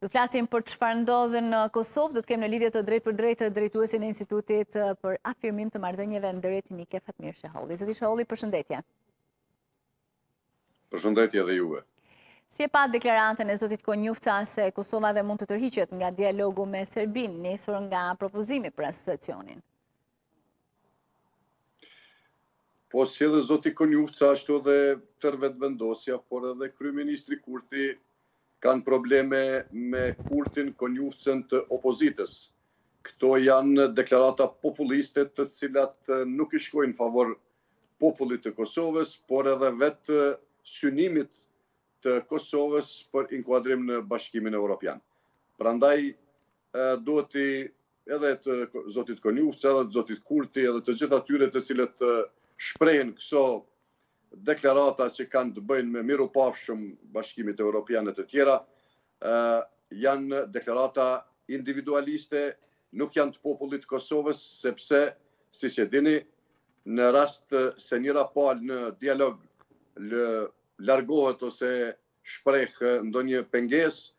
Do të flasim për çfarë ndodh në Kosovë, do të kemi në lidhje të drejtpërdrejtë drejtuesin e Institutit për Afirmim të Marrëdhënieve Ndëretnike Fatmir Sheholli. Zoti Sheholli, përshëndetje. Përshëndetje dhe juve. Si e patë deklaratën e zotit Konjufca se Kosova edhe mund të tërhiqet nga dialogu me Serbinë, nisur nga propozimi për asociacionin? Po si edhe zoti Konjufca ashtu edhe tërë Vetëvendosja, por edhe kryeministri Kurti kanë probleme me Kurtin, Konjufcën të opozitës. Këto janë deklarata populiste të cilat nuk i shkojnë favor popullit të Kosovës, por edhe vetë synimit të Kosovës për inkuadrim në Bashkimin Europian. Prandaj duhet edhe të zotit Konjufca, edhe të zotit Kurti, edhe të gjithë atyre të cilët shprehin këso deklarata që kanë të bëjnë me mirupafshim Bashkimit Europian e të tjera, janë deklarata individualiste, nuk janë të popullit të Kosovës, sepse, siç e dini, në rast se njëra palë në dialog largohet ose shpreh ndonjë pengesë,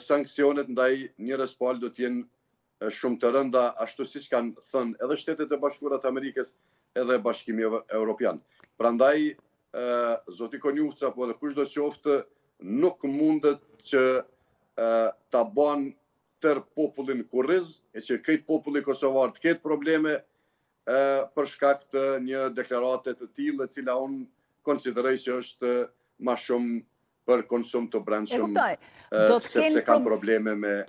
sanksionet ndaj njërës palë do të jenë shumë të rënda, ashtu siç kanë thënë edhe Shtetet e Bashkuara të Amerikës edhe Bashkimi Europian. Prandaj, zoti Konjufca, po edhe kushdo qoftë, nuk mundet që ta ban tërë popullin kurriz, e që krejt populli kosovar të ketë probleme, për shkak të një deklarate të tillë, e cila unë konsideroj që është ma shumë për konsum të brendshëm, sepse kanë probleme me...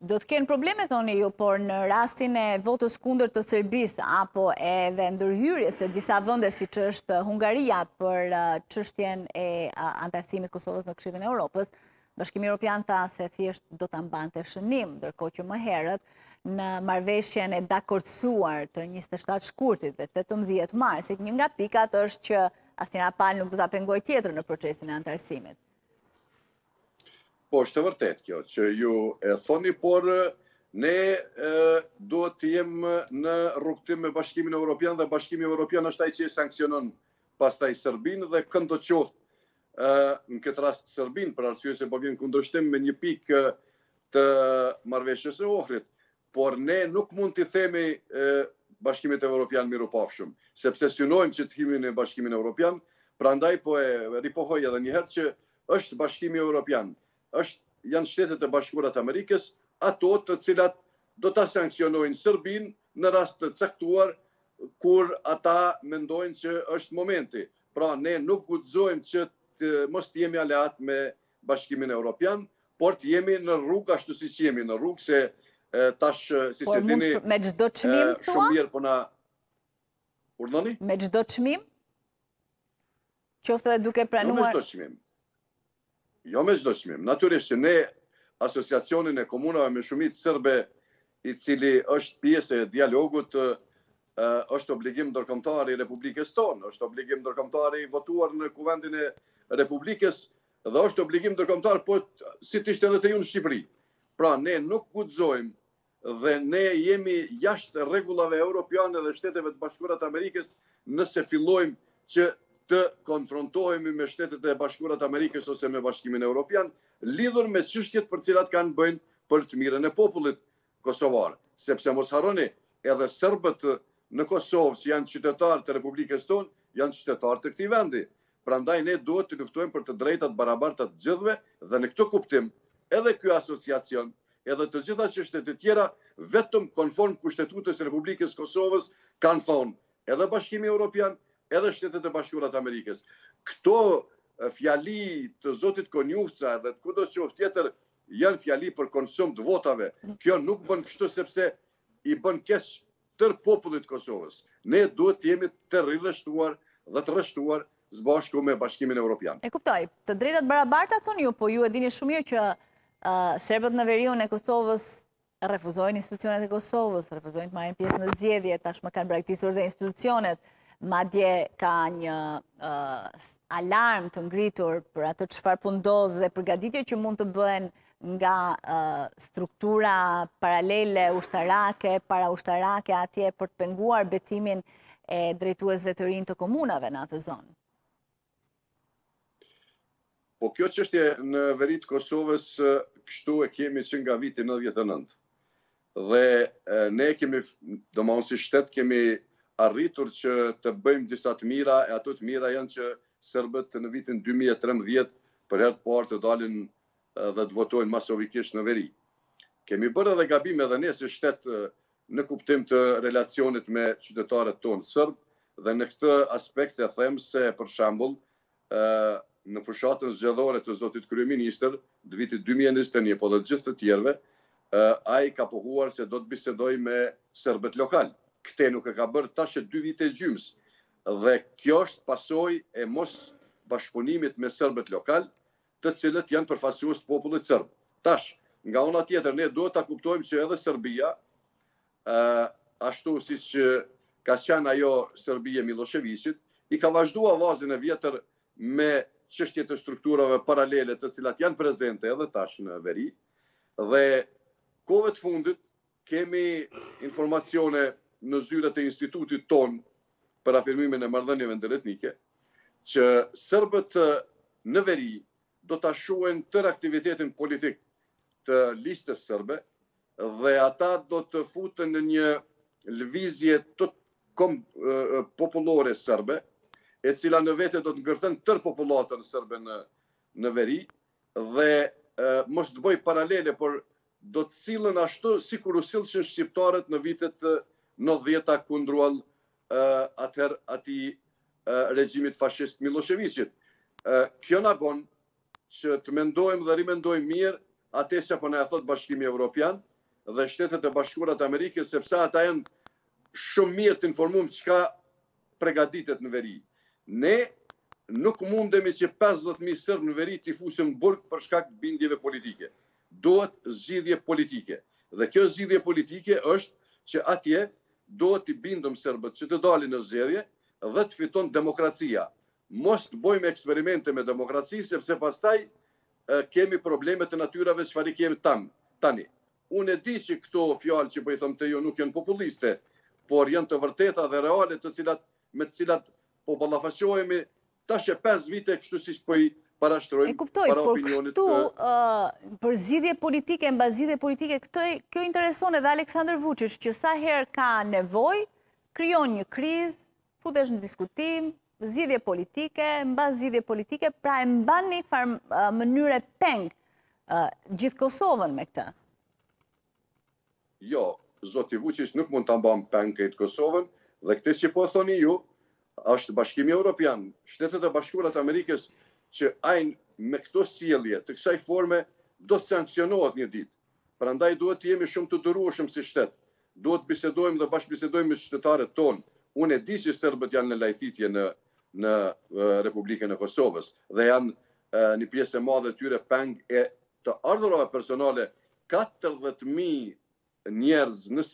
Do të kenë probleme, thoni ju, por në rastin e votës kundër të Serbisë, apo edhe ndërhyrjes së disa vendeve siç është Hungaria për çështjen e anëtarësimit të Kosovës në Këshillin e Europës, Bashkimi Europian tha se thjesht do ta mbante shënim, ndërkohë që më herët në marrëveshjen e dakordësuar të 27 shkurtit dhe 18 marsit, një nga pikat është që asnjëra palë nuk do ta pengojë tjetrën në procesin e anëtarësimit. Po, është e vërtetë kjo që ju e thoni, por ne duhet të jemi në rrugëtim me Bashkimin Europian dhe Bashkimi Europian është ai që e sanksionon pastaj Serbinë dhe këndo qoftë në këtë rast Serbinë, për arsye se po vjen në kundërshtim me një pikë të marrëveshjes së Ohrit, por ne nuk mund t'i themi Bashkimit Europian mirupafshim, sepse synojmë që të himë në Bashkimin Europian, prandaj po e ripohoj edhe njëherë që është Bashkimi Europian, është janë Shtetet e Bashkuara të Amerikës, ato të cilat do ta sanksionojnë Serbinë në rast të caktuar kur ata mendojnë që është momenti. Pra ne nuk guxojmë që të mos të jemi aleat me Bashkimin Evropian, por të jemi në rrugë ashtu siç jemi në rrugë se tash si se dini... Me çdo çmim thoni? Shumë mirë po na... Urdhëroni? Me çdo çmim? Qoftë edhe duke pranuar... Jo me çdo çmim. Jo me çdo çmim. Natyrisht që ne Asociacionin e Komunave me Shumicë Serbe, i cili është pjesë e dialogut, është obligim ndërkombëtar i Republikës tonë, është obligim ndërkombëtar i votuar në Kuvendin e Republikës dhe është obligim ndërkombëtar po si të ishte edhe te ju në Shqipëri. Pra ne nuk guxojmë dhe ne jemi jashtë rregullave europiane dhe Shteteve të Bashkuara të Amerikës nëse fillojmë që të konfrontohemi me Shtetet e Bashkuara të Amerikës ose me Bashkimin Europian lidhur me çështjet për të cilat kanë të bëjnë për të mirën e popullit kosovar, sepse mos harroni, edhe serbët në Kosovë që janë qytetarë të Republikës tonë, janë qytetarë të këtij vendi. Prandaj ne duhet të luftojmë për të drejta të barabarta të të gjithëve dhe në këtë kuptim edhe ky asociacion edhe të gjitha çështjet e tjera vetëm konform Kushtetutës së Republikës së Kosovës kanë thonë edhe Bashkimi Europian edhe Shtetet e Bashkuara të Amerikës. Këto fjali të zotit Konjufca edhe të kujtdo qoftë tjetër janë fjali për konsum të votave. Kjo nuk bën kështu sepse i bën keq tërë popullit të Kosovës. Ne duhet të jemi të rirreshtuar dhe të rreshtuar së bashku me Bashkimin Evropian. E kuptoj. Të drejta të barabarta thoni ju, po ju e dini shumë mirë që serbët në veriun e Kosovës refuzojnë institucionet e Kosovës, refuzojnë të marrin pjesë në zgjedhje, tashmë kanë braktisur dhe institucionet. Madje ka një alarm të ngritur për atë çfarë po ndodh dhe përgatitje që mund të bëhen nga struktura paralele, ushtarake, paraushtarake atje për të penguar betimin e drejtuesve të rinj të komunave në atë zonë. Po kjo çështje në veri të Kosovës kështu e kemi që nga viti 99. Dhe ne kemi, domethënë si shtet, kemi arritur që të bëjmë disa të mira, e ato të mira janë që serbët në vitin 2013 për herë të parë të dalin dhe të votojnë masovikisht në veri. Kemi bërë edhe gabime dhe ne si shtet në kuptim të relacionit me qytetarët tonë serbë dhe në këtë aspekt e them se për shembull në fushatën zgjedhore të zotit kryeministër të vitit 2021 po dhe gjithë të tjerëve ai ka pohuar se do të bisedojë me serbët lokalë. Këtë nuk e ka bërë tash e dy vite e gjymës dhe kjo është pasojë e mosbashkëpunimit me serbët lokalë të cilët janë përfaqësues të popullit serb. Tash, nga ana tjetër ne duhet ta kuptojmë që edhe Serbia, ashtu siç ka qenë ajo Serbi e Millosheviqit, i ka vazhdua vazën e vjetër me çështje të strukturave paralele të cilat janë prezente edhe tash në veri dhe kohëve të fundit Kemi informacione në zyrat e institutit tonë për afirmimin e marrëdhënieve ndëretnike, që sërbët në veri do ta shuejn tërë aktivitetin politik të listës sërbe dhe ata do të futën në një lëvizje të popullore sërbe, e cila në vete do të ngërthen tërë popullatën sërbe në, në veri dhe mos të boj paralele, por do të sillen ashtu sikur u sillshin shqiptarët në vitet nëntëdhjeta kundrual atëher atij regjimit fashist të Millosheviqit. Kjo na bon që të mendojmë dhe rimendojmë mirë ate që po na e thotë Bashkimi Evropian dhe Shtetet e Bashkuara të Amerikës sepse ata janë shumë mirë të informum çka pregaditet në veri. Ne nuk mundemi që pesëdhjetë mijë serb në veri t'i fusim në burg për shkak të bindjeve politike. Duhet zgjidhje politike. Dhe kjo zgjidhje politike është që atje duhet t'i bindëm serbët që të dalin në zgjedhje dhe të fiton demokracia. Mos të bojmë eksperimente me demokraci sepse pastaj kemi probleme të natyrave çfarë i kemi tani. Unë e di që këto fjalë që po i thom te ju nuk janë populliste, por janë të vërteta dhe reale të cilat me të cilat po ballafaqohemi Tash e pesë vite kështu siç po i parashtrojmë. E kuptoj, por kështu për zgjidhje politike, mbas zgjidhje politike, këtë kjo intereson edhe Aleksandar Vuçiç që sa herë ka nevojë, krijon një krizë, futesh në diskutim, zgjidhje politike, mbas zgjidhje politike, pra e mban në një farë mënyre peng gjithë Kosovën me këtë. Jo, zoti Vuçiç nuk mund ta mban peng krejt Kosovën dhe këtë që po thoni ju është Bashkimi Europian, Shtetet e Bashkuara të Amerikës që ai me këto sjellje të kësaj forme do të sanksionohet një ditë. Prandaj duhet të jemi shumë të durueshëm si shtet. Duhet të bisedojmë dhe bashkëbisedojmë me qytetarët tonë. Unë e di që serbët janë në lajthitje në në Republikën e Kosovës dhe janë një pjesë e madhe e tyre peng e të ardhurave personale katërdhjetë mijë njerëz në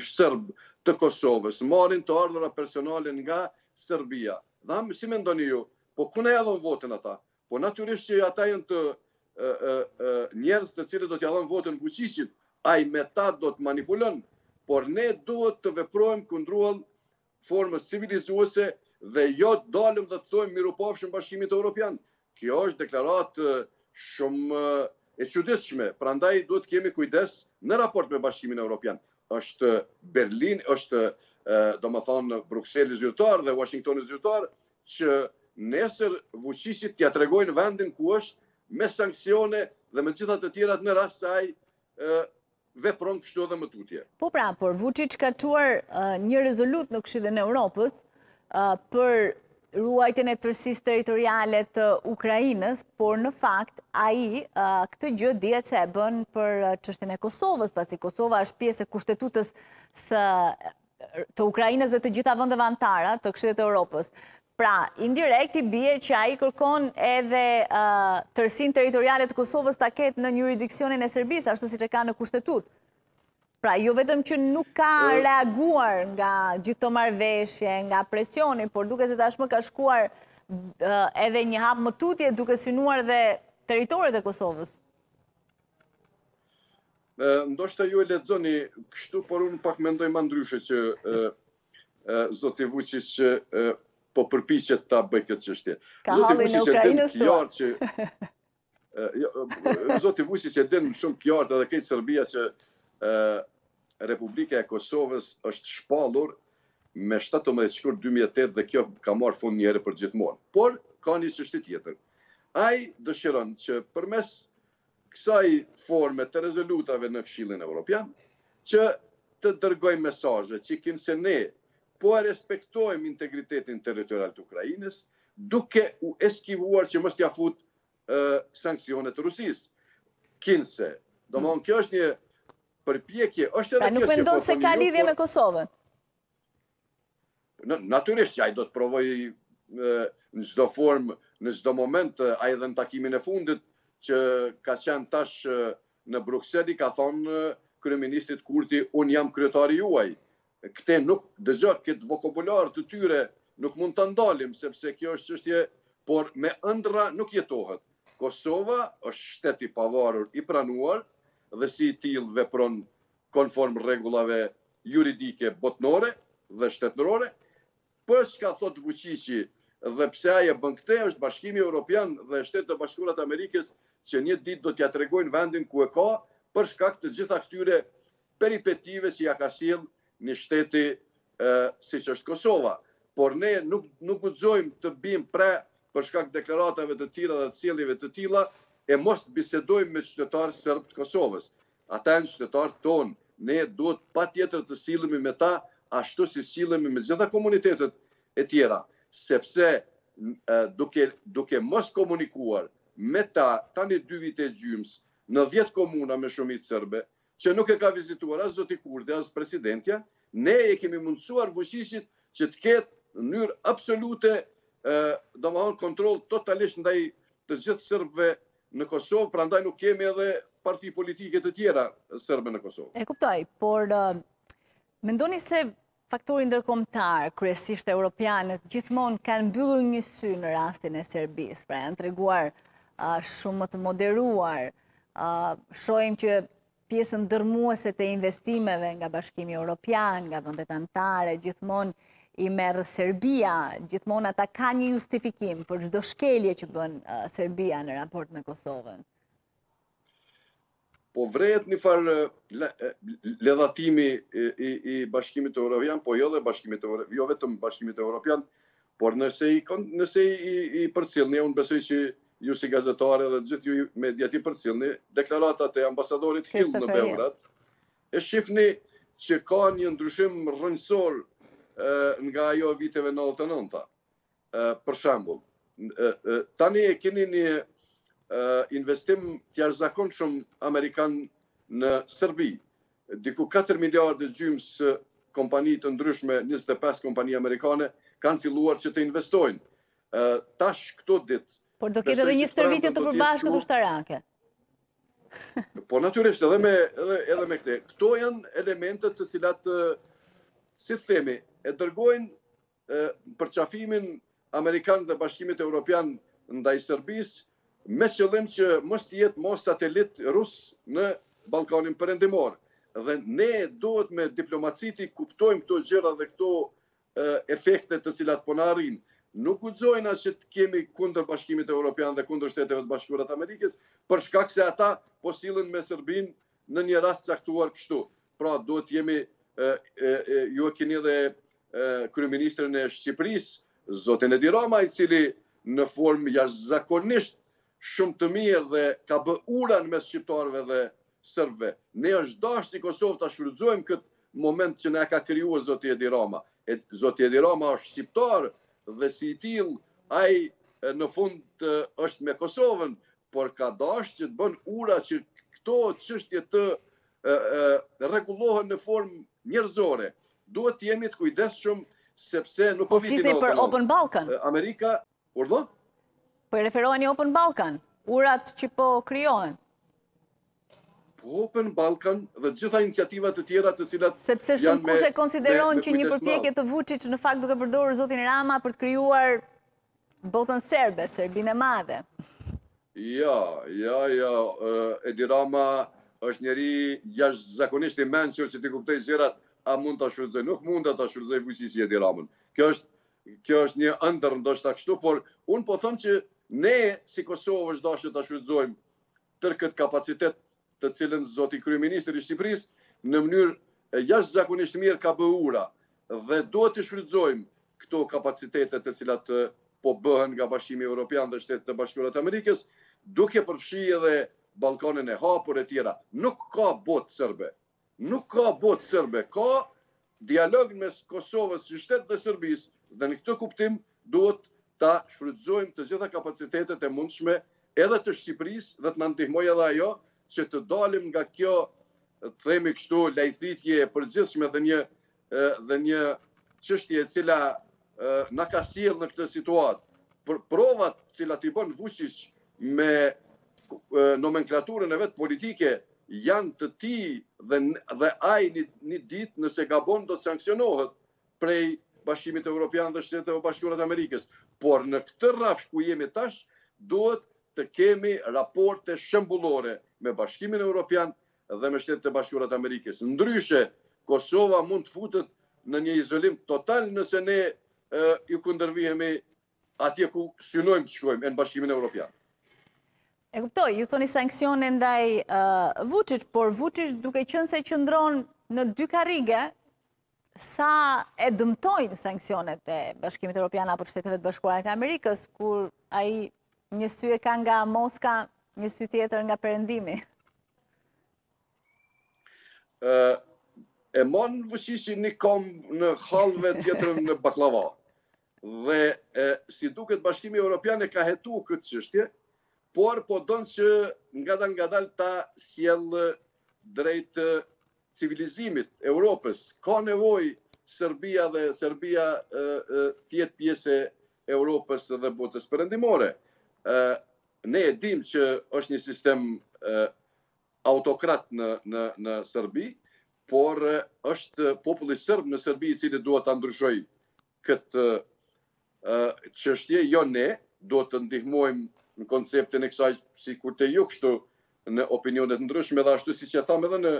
serb të Kosovës marrin të ardhura personale nga Serbia. Dhe si mendoni ju? Po kujna ja dhon votën ata? Po natyrisht që ata janë të njerëz të cilët do t'ja dhon votën Vuçiqit, ai me ta do të manipulon, por ne duhet të veprojmë kundruall formës civilizuese dhe jo të dalim dhe të thojmë mirupafshim Bashkimit Europian. Kjo është deklaratë shumë e çuditshme, prandaj duhet të kemi kujdes në raport me Bashkimin Europian. është Berlini, është domethënë Brukseli zyrtar dhe Washingtoni zyrtar, që nesër Vuçiqit t'ia tregojnë vendin ku është me sanksione dhe me gjitha të tjerat në rast se ai vepron kështu edhe më tutje. Po pra, por Vuçiç ka çuar një rezolutë në Këshillin e Europës për ruajtjen e tërësisë territoriale të Ukrainës, por në fakt ai këtë gjë dihet se e bën për çështjen e Kosovës, pasi Kosova është pjesë e kushtetutës të Ukrainës dhe të gjitha vendeve anëtare të Këshillit të Europës. Pra, indirekt i bie që ai kërkon edhe tërësinë territoriale të Kosovës ta ketë nën juridiksionin e Serbisë, ashtu siç e ka në Kushtetutë. Pra, jo vetëm që nuk ka reaguar nga gjithë ato marrëveshje, nga presioni, por duket se tashmë ka shkuar edhe një hap më tutje duke synuar dhe territoret e Kosovës. Ndoshta ju e lexoni kështu, por unë pak mendoj ma ndryshe që zoti Vuçiq po përpiqet ta bëjë këtë çështje. Ka hallin e Ukrainës thua. Që, jo, zoti Vuçiq e din shumë qartë edhe krejt Serbia që Republika e Kosovës është shpallur me 17 shkurt 2008 dhe kjo ka marrë fund njëherë përgjithmonë. Por, ka një çështje tjetër. Ai dëshiron që përmes kësaj forme të rezolutave në Këshillin Evropian, që të dërgojë mesazhe që kinse ne po e respektojmë integritetin territorial të Ukrainës, duke u eskivuar që mos t'ia futë sanksionet Rusisë. Kinse, domethënë kjo është një përpjekje, është edhe pra, kjo që po të një... Pra nuk mendon se ka lidhje me Kosovën? Natyrisht që ai do të provojë në çdo formë, në çdo moment, ai edhe në takimin e fundit që ka qenë tash në Bruksel i ka thonë kryeministrit Kurti unë jam kryetari juaj. Këte nuk dëgjo këtë vokabular të tyre nuk mund ta ndalim sepse kjo është çështje por me ëndrra nuk jetohet. Kosova është shtet i pavarur i pranuar dhe si i tillë vepron konform rregullave juridike botërore dhe shtetërore, por çka thotë Vuçiqi dhe pse ai e bën këtë është Bashkimi Europian dhe Shtetet e Bashkuara të Amerikës që një ditë do t'ia tregojnë vendin ku e ka për shkak të gjitha këtyre peripetive që ia ka sjellë një shteti siç është Kosova. Por ne nuk nuk guxojmë të bimë pre për shkak të deklaratave të tilla dhe të sjelljeve të tilla e mos të bisedojmë me qytetarë serbë të Kosovës. Ata janë qytetarët tonë, ne duhet patjetër të sillemi me ta ashtu si sillemi me gjitha komunitetet e tjera, sepse duke duke mos komunikuar me ta tani dy vite e gjysmë në dhjetë komuna me shumicë serbe, që nuk e ka vizituar as zoti Kurti, as presidentja, ne i kemi mundësuar Vuçiqit që të ketë në mënyrë absolute, domethënë kontroll totalisht ndaj të gjithë serbëve Në Kosovë, prandaj nuk kemi edhe parti politike të tjera serbe në Kosovë. E kuptoj, por mendoni se faktori ndërkombëtar, kryesisht europianët, gjithmonë kanë mbyllur një sy në rastin e Serbisë, pra janë treguar shumë më të moderuar, shohim që pjesën dërrmuese të investimeve nga Bashkimi Europian, nga vendet anëtare, gjithmonë i merr Serbia, gjithmonë ata ka një justifikim për çdo shkelje që bën Serbia në raport me Kosovën. Po vërehet njëfarë ledhatimi i Bashkimit Europian, po jo dhe Bashkimit Europian, jo vetëm Bashkimit Europian, Por nëse i, nëse i, i përcillni, unë besoj që ju si gazetare edhe gjithë ju mediat i përcillni, deklaratat e ambasadorit Hill në Beograd, e shifni që ka një ndryshim rrënjësor nga ajo e viteve 99-ta. Për shembull, tani e keni një investim të jashtëzakonshëm amerikan në Serbi. Diku katër miliardë e gjysmë, kompani të ndryshme, njëzet e pesë kompani amerikane kanë filluar që të investojnë. Tash këto ditë Por do ketë edhe një stërvitje të përbashkët ushtarake. Po natyrisht edhe me edhe edhe me këtë. Këto janë elementet të cilat si themi, e dërgojnë përqafimin amerikan dhe Bashkimit Evropian ndaj Serbisë, me qëllim që mos të jetë më satelit rus në Ballkanin Perëndimor. Dhe ne duhet me diplomaci t'i kuptojmë këto gjëra dhe këto efekte të cilat po na arrijnë. Nuk guxojmë as që të kemi kundër Bashkimit Evropian dhe kundër Shteteve të Bashkuara të Amerikës, për shkak se ata po sillen me Serbinë në një rast të caktuar kështu. Pra duhet të jemi ju e keni dhe kryeministrin e Shqipërisë, zotin Edi Rama, i cili në formë jashtëzakonisht shumë të mirë dhe ka bë ura në mes shqiptarëve dhe serbëve. Ne është dashë si Kosovë ta shfrytëzojmë këtë moment që na e ka krijuar zoti Edi Rama. E, zoti Edi Rama është shqiptar dhe si i tillë ai në fund është me Kosovën, por ka dashtë që të bën ura që këto çështje të rregullohen në formë njerëzore. Duhet të jemi të kujdesshëm sepse nuk po vitin autonom. Po flisni për Open Balkan. Amerika, urdhë? Po i referoheni Open Balkan, urat që po krijohen. Po Open Balkan dhe gjitha iniciativat e tjera të cilat... Sepse shumëkush e konsideron që një përpjekje të Vuçiq në fakt duke përdorur zotin Rama për të krijuar Botën serbe, Serbinë e madhe. Jo, jo, jo, Edi Rama është njeri jashtëzakonisht i mençur që t'i kuptojë gjërat, a mund ta shfrytëzojë, nuk mund ta shfrytëzojë Vuçiqi Edi Ramën. Kjo është, kjo është një ëndër ndoshta kështu, por unë po thom që ne si Kosovë është dashë ta shfrytëzojmë tërë këtë kapacitet të cilën zoti kryeministër i Shqipërisë në mënyrë jashtëzakonisht mirë ka bë ura dhe duhet të shfrytëzojmë këto kapacitete të cilat po bëhen nga Bashkimi Evropian dhe Shtetet e Bashkuara të Amerikës, duke përfshi edhe Ballkanin e Hapur e tjera. Nuk ka botë serbe. Nuk ka botë serbe, ka dialog mes Kosovës si shtet dhe Serbisë dhe në këtë kuptim duhet ta shfrytëzojmë të gjitha kapacitetet e mundshme edhe të Shqipërisë dhe të na ndihmojë edhe ajo që të dalim nga kjo të themi kështu lajthitje e përgjithshme dhe një dhe një çështje e cila na ka sjellë në këtë situatë, provat të cilat i bën Vuçiqi me nomenklaturën e vet politike janë të tij dhe dhe ai një, një ditë nëse gabon do të sanksionohet prej Bashkimit Evropian dhe Shteteve të Bashkuara të Amerikës. Por në këtë rrafsh ku jemi tash, duhet të kemi raporte shembullore me Bashkimin Evropian dhe me Shtetet e Bashkuara të Amerikës. Ndryshe, Kosova mund të futet në një izolim total nëse ne ju kundërvihemi atje ku synojmë të shkojmë, e në Bashkimin Europian. E kuptoj, ju thoni sanksione ndaj Vuçiq, por Vuçiq duke qenë se qëndron në dy karrige, sa e dëmtojnë sanksionet e Bashkimit Europian apo Shteteve të Bashkuara të Amerikës, kur ai një sy e ka nga Moska, një sy tjetër nga Perëndimi. Ë e mon Vuçiqi një komb në hallvë tjetër në baklava. Dhe e, si duket Bashkimi Europian e ka hetu këtë çështje, por po don që ngadal ngadal ta sjellë drejt civilizimit, Europës, ka nevojë Serbia dhe Serbia të jetë pjesë e Europës dhe botës perëndimore. Ne e dimë që është një sistem autokrat në, në, në Serbi, por është populli serb në Serbi i cili duhet ta ndryshojë këtë çështje, jo ne, duhet të ndryshojmë konceptin e kësaj sikur te ju kështu në opinione të ndryshme dhe ashtu siç e thamë edhe në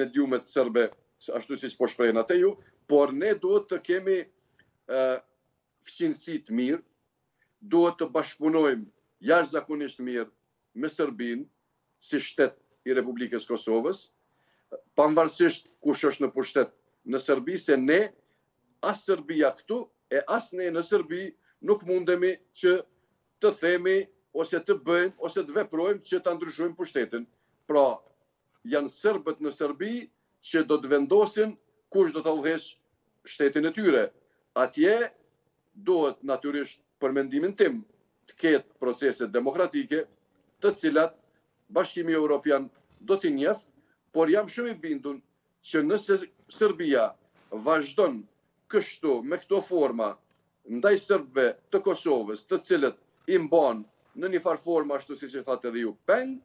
mediumet serbe, ashtu siç po shpreheni edhe ju, por ne duhet të kemi fqinjësi të mirë, duhet të bashkëpunojmë jashtëzakonisht mirë me Serbinë si shtet i Republikës Kosovës, pavarësisht kush është në pushtet në Serbi, se ne, as Serbia këtu, e as ne në Serbi, nuk mundemi që të themi ose të bëjmë ose të veprojmë që ta ndryshojmë pushtetin. Pra, Janë serbët në Serbi që do të vendosin kush do ta udhëheqë shtetin e tyre. Atje duhet natyrisht për mendimin tim të ketë procese demokratike, të cilat Bashkimi Europian do t'i njef, por jam shumë i bindun që nëse Serbia vazhdon kështu me këto forma ndaj serbëve të Kosovës, të cilët i mban në një farë formë ashtu siç e thatë edhe ju peng,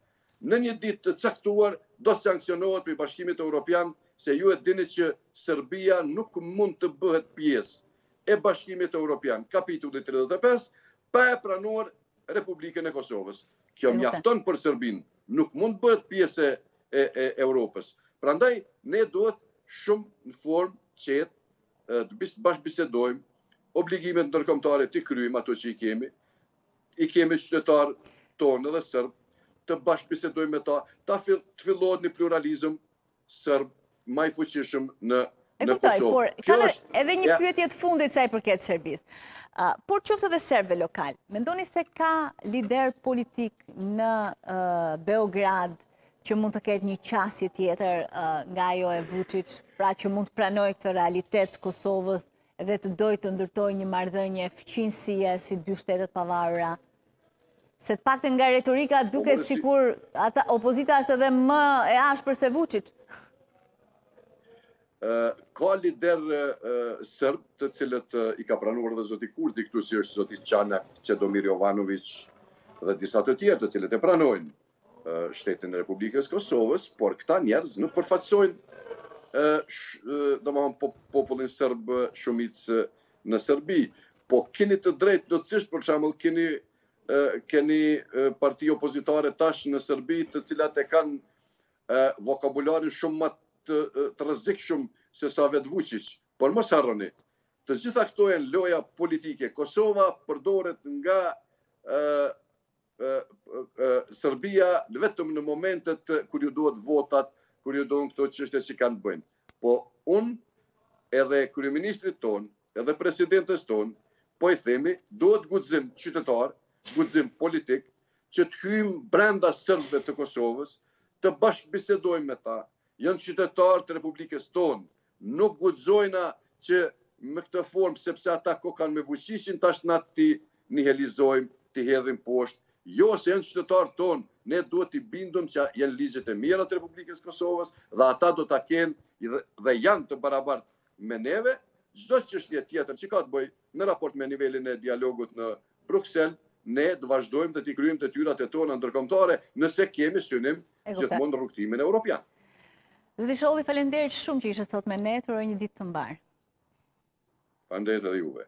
Në një ditë të caktuar do të sanksionohet prej Bashkimit Europian se ju e dini që Serbia nuk mund të bëhet pjesë e Bashkimit Europian, kapitulli tridhjetë e pesë, pa e pranuar Republikën e Kosovës. Kjo mjafton për Serbinë, nuk mund të bëhet pjesë e e Europës. Prandaj ne duhet shumë në formë të qetë të bashkëbisedojmë, obligimet ndërkombëtare t'i kryejmë ato që i kemi, i kemi qytetarë tonë edhe serbë, të bashkëbisedojmë me ta, të fillohet një pluralizëm serb ma i fuqishëm në E kuptoj, por kam edhe një pyetje të fundit sa i përket Serbisë. Por qoftë edhe serbëve lokalë, mendoni se ka liderë politikë në Beograd që mund të ketë një qasje tjetër nga ajo e Vuçiq, pra që mund të pranojë këtë realitet të Kosovës dhe të dojë të ndërtojë një marrëdhënie fqinjësie si dy shtete të pavarura. Se të paktën nga retorika duket sikur opozita është edhe më e ashpër se Vuçiq. Ka liderë serbë të cilët i ka pranuar edhe zoti Kurti, këtu siç është zoti Çanak, Çedomir Jovanoviq dhe disa të tjerë të cilët e pranojnë. shtetin e Republikës Kosovës, por këta njerëz nuk përfaqësojnë domthon po, popullin serb shumicë në Serbi. Po keni të drejtë plotësisht për shembull keni keni parti opozitare tash në Serbi të cilat e kanë vokabularin shumë ma të rrezikshëm sesa vetë Vuçiq. Por mos harroni, të gjitha këto janë loja politike. Kosova përdoret nga Serbia vetëm në momentet kur ju duhet votat, kur ju duhen këto çështje që kanë të bëjnë. Po unë edhe kryeministrit tonë, edhe presidentes tonë, po i themi, duhet guxim qytetar, guxim politik që të hyjmë brenda serbëve të Kosovës, të bashkëbisedojmë me ta, janë qytetarë të Republikës tonë, Nuk guxojna që me këtë formë sepse ata kokan me Vuqiqin tash na t'i nihilizojmë, t'i hedhim poshtë. Jo se janë qytetarë tonë, ne duhet t'i bindim që janë ligjet e mira të Republikës së Kosovës dhe ata do ta kenë dhe janë të barabartë me neve, çdo çështje tjetër që ka të bëjë Në raport me nivelin e dialogut në Bruksel, ne të vazhdojmë dhe t'i kryejmë detyrat e tona ndërkombëtare, nëse kemi synim gjithmonë rrugëtimin europian. Zoti Sholli, faleminderit shumë që ishit sot me ne, të uroj një ditë të mbarë. Faleminderit edhe juve.